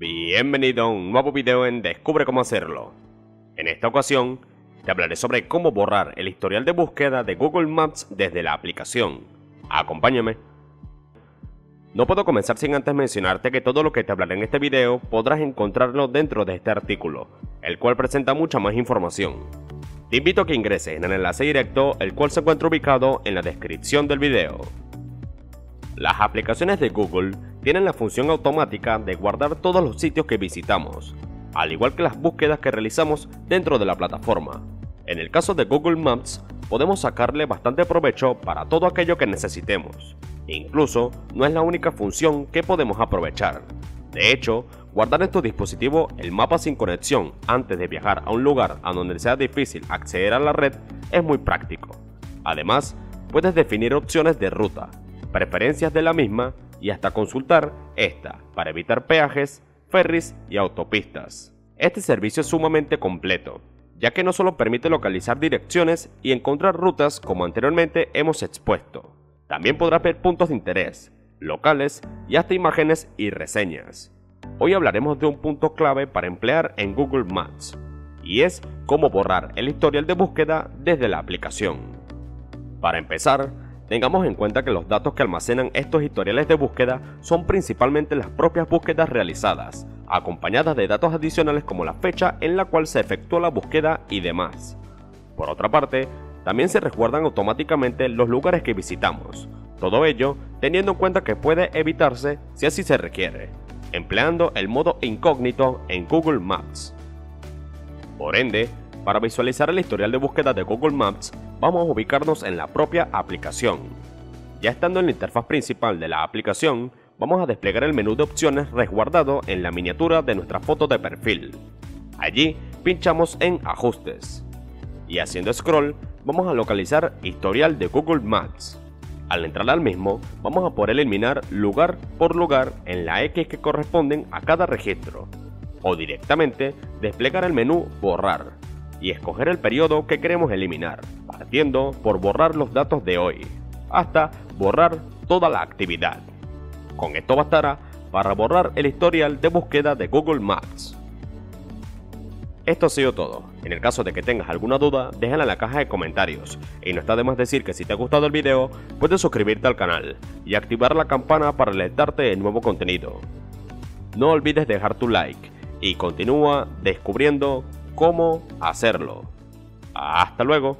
Bienvenido a un nuevo video en Descubre cómo hacerlo. En esta ocasión, te hablaré sobre cómo borrar el historial de búsqueda de Google Maps desde la aplicación. Acompáñame. No puedo comenzar sin antes mencionarte que todo lo que te hablaré en este video podrás encontrarlo dentro de este artículo, el cual presenta mucha más información. Te invito a que ingreses en el enlace directo, el cual se encuentra ubicado en la descripción del video. Las aplicaciones de Google tienen la función automática de guardar todos los sitios que visitamos, al igual que las búsquedas que realizamos dentro de la plataforma. En el caso de Google Maps, podemos sacarle bastante provecho para todo aquello que necesitemos. Incluso, no es la única función que podemos aprovechar. De hecho, guardar en tu dispositivo el mapa sin conexión antes de viajar a un lugar a donde sea difícil acceder a la red es muy práctico. Además, puedes definir opciones de ruta, preferencias de la misma y hasta consultar esta para evitar peajes, ferries y autopistas. Este servicio es sumamente completo, ya que no solo permite localizar direcciones y encontrar rutas como anteriormente hemos expuesto, también podrás ver puntos de interés, locales y hasta imágenes y reseñas. Hoy hablaremos de un punto clave para emplear en Google Maps, y es cómo borrar el historial de búsqueda desde la aplicación. Para empezar, Tengamos en cuenta que los datos que almacenan estos historiales de búsqueda son principalmente las propias búsquedas realizadas, acompañadas de datos adicionales como la fecha en la cual se efectuó la búsqueda y demás. Por otra parte, también se resguardan automáticamente los lugares que visitamos, todo ello teniendo en cuenta que puede evitarse si así se requiere, empleando el modo incógnito en Google Maps. Por ende, para visualizar el historial de búsqueda de Google Maps, vamos a ubicarnos en la propia aplicación. Ya estando en la interfaz principal de la aplicación, vamos a desplegar el menú de opciones resguardado en la miniatura de nuestra foto de perfil. Allí pinchamos en Ajustes. Y haciendo scroll, vamos a localizar Historial de Google Maps. Al entrar al mismo, vamos a poder eliminar lugar por lugar en la X que corresponden a cada registro, o directamente desplegar el menú Borrar y escoger el periodo que queremos eliminar, partiendo por borrar los datos de hoy, hasta borrar toda la actividad. Con esto bastará para borrar el historial de búsqueda de Google Maps. Esto ha sido todo. En el caso de que tengas alguna duda, déjala en la caja de comentarios. Y no está de más decir que si te ha gustado el video, puedes suscribirte al canal y activar la campana para alertarte de nuevo contenido. No olvides dejar tu like y continúa descubriendo cómo hacerlo. Hasta luego.